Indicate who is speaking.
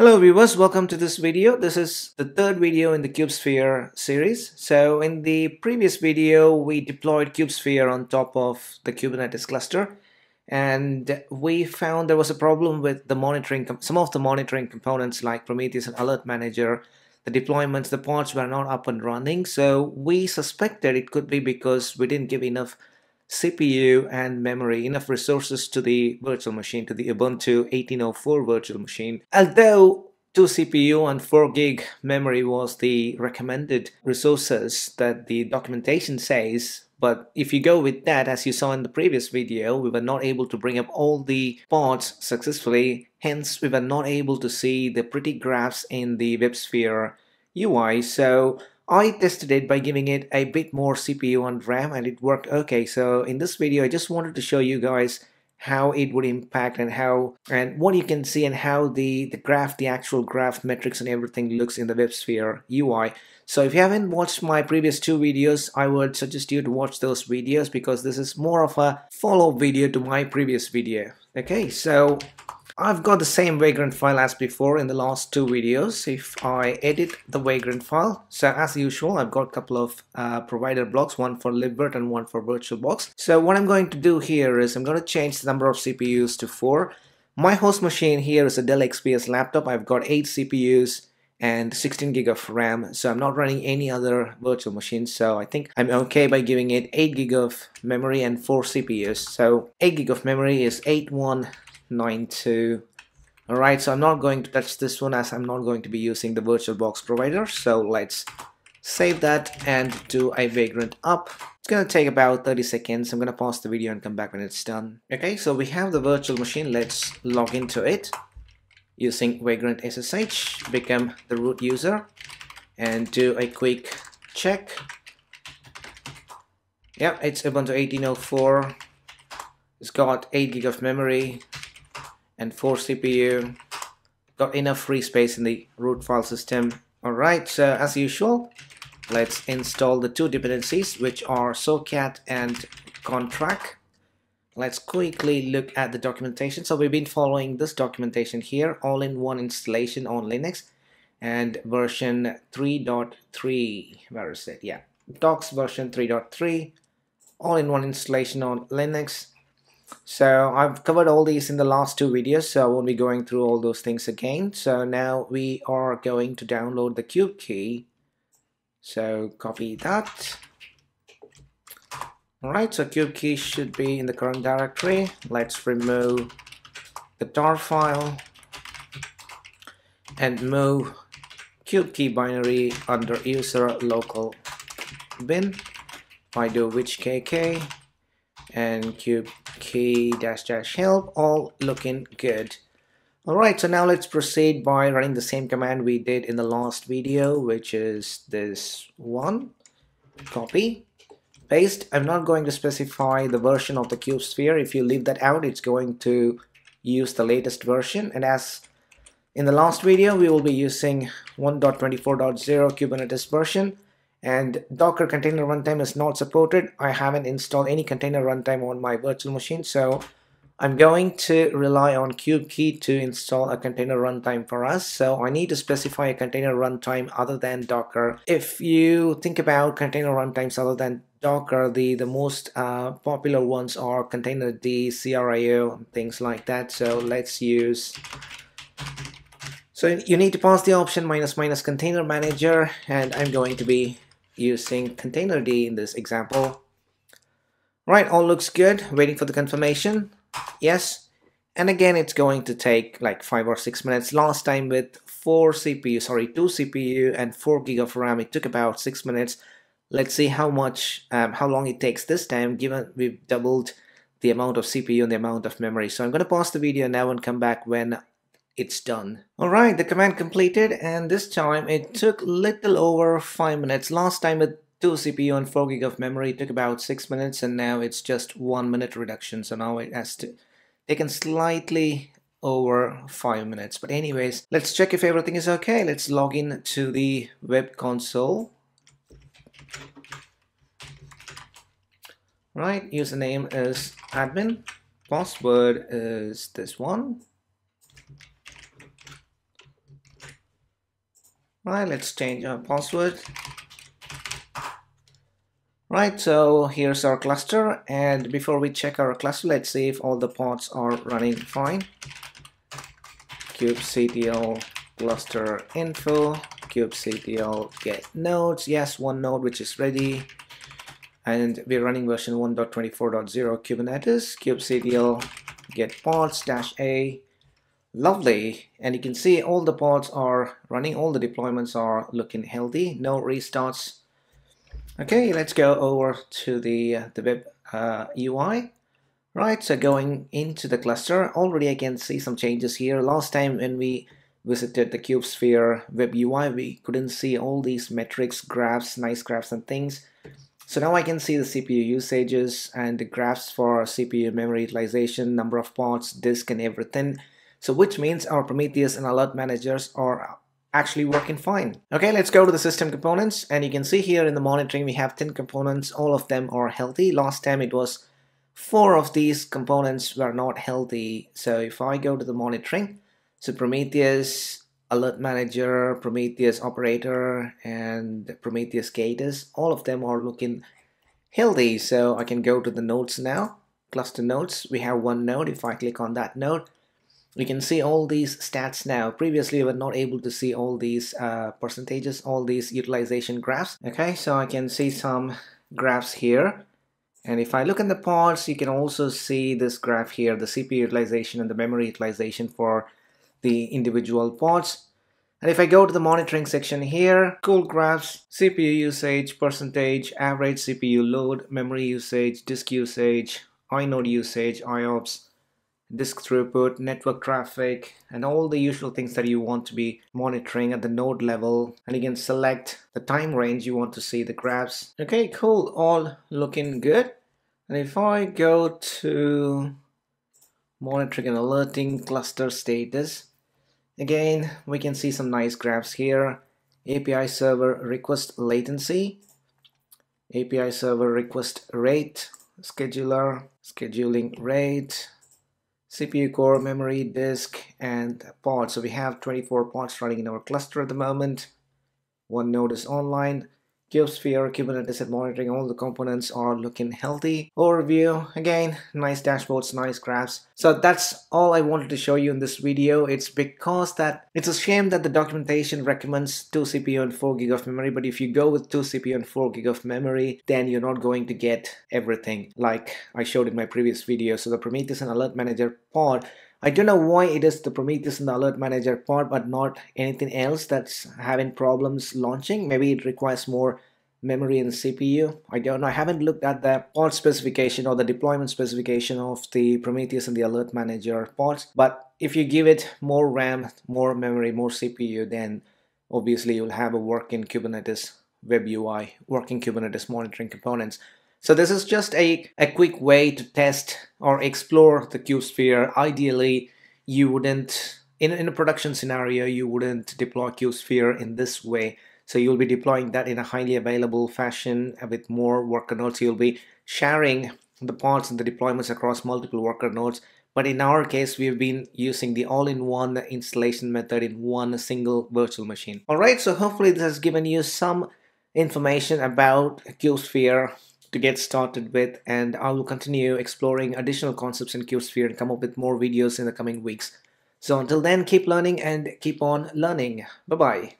Speaker 1: Hello viewers, welcome to this video. This is the third video in the KubeSphere series. So in the previous video, we deployed KubeSphere on top of the Kubernetes cluster and we found there was a problem with the monitoring, some of the monitoring components like Prometheus and Alert Manager, the deployments, the pods were not up and running. So we suspected it could be because we didn't give enough CPU and memory, enough resources to the virtual machine, to the Ubuntu 1804 virtual machine. Although 2 CPU and 4 gig memory was the recommended resources that the documentation says, but if you go with that, as you saw in the previous video, we were not able to bring up all the pods successfully. Hence, we were not able to see the pretty graphs in the WebSphere UI. So I tested it by giving it a bit more CPU and RAM and it worked okay. So in this video, I just wanted to show you guys how it would impact and how and what you can see and how the the graph the actual graph metrics and everything looks in the WebSphere UI so if you haven't watched my previous two videos I would suggest you to watch those videos because this is more of a follow-up video to my previous video okay so I've got the same Vagrant file as before in the last two videos. If I edit the Vagrant file, so as usual, I've got a couple of uh, provider blocks, one for libvirt and one for VirtualBox. So what I'm going to do here is I'm going to change the number of CPUs to 4. My host machine here is a Dell XPS laptop. I've got 8 CPUs and 16 gig of RAM so I'm not running any other virtual machines so I think I'm okay by giving it 8 gig of memory and 4 CPUs so 8 gig of memory is 81 92 alright so I'm not going to touch this one as I'm not going to be using the VirtualBox provider so let's save that and do a vagrant up. It's gonna take about 30 seconds. I'm gonna pause the video and come back when it's done. Okay so we have the virtual machine. Let's log into it using vagrant SSH become the root user and do a quick check. Yeah it's Ubuntu 1804 it's got 8 gig of memory and 4 CPU. Got enough free space in the root file system. Alright, so as usual, let's install the two dependencies which are socat and conntrack. Let's quickly look at the documentation. So we've been following this documentation here, all-in-one installation on Linux and version 3.3, where is it? Yeah, docs version 3.3, all-in-one installation on Linux so I've covered all these in the last two videos so I won't be going through all those things again. So now we are going to download the KubeKey. So copy that. Alright so KubeKey should be in the current directory. Let's remove the tar file and move cube key binary under user local bin. I do which kk and kube key dash dash help all looking good. Alright so now let's proceed by running the same command we did in the last video which is this one. Copy. Paste. I'm not going to specify the version of the KubeSphere. If you leave that out it's going to use the latest version. And as in the last video we will be using 1.24.0 Kubernetes version and Docker container runtime is not supported. I haven't installed any container runtime on my virtual machine, so I'm going to rely on KubeKey to install a container runtime for us. So I need to specify a container runtime other than Docker. If you think about container runtimes other than Docker, the, the most uh, popular ones are Containerd, CRI-O, things like that. So let's use so you need to pass the option minus minus container manager and I'm going to be using containerd in this example. Right, all looks good. Waiting for the confirmation. Yes. And again, it's going to take like 5 or 6 minutes. Last time with 4 CPU, sorry, 2 CPU and 4 gig of RAM, it took about 6 minutes. Let's see how much, um, how long it takes this time, given we've doubled the amount of CPU and the amount of memory. So I'm going to pause the video now and come back when it's done. Alright, the command completed and this time it took little over 5 minutes. Last time with 2 CPU and 4 gig of memory took about 6 minutes and now it's just 1 minute reduction so now it has to taken slightly over 5 minutes. But anyways, let's check if everything is okay. Let's log in to the web console. Right, username is admin, password is this one Right, let's change our password. Right, so here's our cluster and before we check our cluster, let's see if all the pods are running fine. kubectl cluster info, kubectl get nodes, yes, one node which is ready and we're running version 1.24.0 Kubernetes, kubectl get pods dash a lovely. And you can see all the pods are running all the deployments are looking healthy no restarts. Okay let's go over to the uh, the web uh, UI right so going into the cluster already I can see some changes here. Last time when we visited the KubeSphere web UI we couldn't see all these metrics graphs nice graphs and things. So now I can see the CPU usages and the graphs for CPU memory utilization number of pods disk and everything so which means our Prometheus and alert managers are actually working fine. Okay, let's go to the system components and you can see here in the monitoring we have 10 components. All of them are healthy. Last time it was four of these components were not healthy. So if I go to the monitoring, so Prometheus, Alert Manager, Prometheus Operator, and Prometheus Gatus, all of them are looking healthy. So I can go to the nodes now, cluster nodes. We have one node. If I click on that node, we can see all these stats now. Previously we were not able to see all these uh, percentages all these utilization graphs. Okay so I can see some graphs here. And if I look in the pods you can also see this graph here the CPU utilization and the memory utilization for the individual pods. And if I go to the monitoring section here, cool graphs, CPU usage, percentage, average CPU load, memory usage, disk usage, inode usage, IOPS, disk throughput, network traffic, and all the usual things that you want to be monitoring at the node level. And you can select the time range you want to see the graphs. Okay, cool, all looking good. And if I go to monitoring and alerting cluster status, again, we can see some nice graphs here. API server request latency, API server request rate, scheduler, scheduling rate, CPU core, memory, disk, and pods. So we have 24 pods running in our cluster at the moment. One node is online. KubeSphere, Kubernetes and monitoring all the components are looking healthy. Overview, again, nice dashboards, nice graphs. So that's all I wanted to show you in this video. It's because that it's a shame that the documentation recommends 2 CPU and 4 gig of memory, but if you go with 2 CPU and 4 gig of memory, then you're not going to get everything like I showed in my previous video. So the Prometheus and Alert Manager pod I don't know why it is the Prometheus and the Alert Manager part but not anything else that's having problems launching. Maybe it requires more memory and CPU. I don't know. I haven't looked at the pod specification or the deployment specification of the Prometheus and the Alert Manager pods. But if you give it more RAM, more memory, more CPU, then obviously you'll have a working Kubernetes web UI, working Kubernetes monitoring components. So this is just a, a quick way to test or explore the KubeSphere. Ideally, you wouldn't, in, in a production scenario, you wouldn't deploy KubeSphere in this way. So you'll be deploying that in a highly available fashion uh, with more worker nodes. You'll be sharing the pods and the deployments across multiple worker nodes. But in our case, we've been using the all-in-one installation method in one single virtual machine. All right, so hopefully this has given you some information about KubeSphere to get started with and I will continue exploring additional concepts in KubeSphere and come up with more videos in the coming weeks. So until then, keep learning and keep on learning. Bye-bye.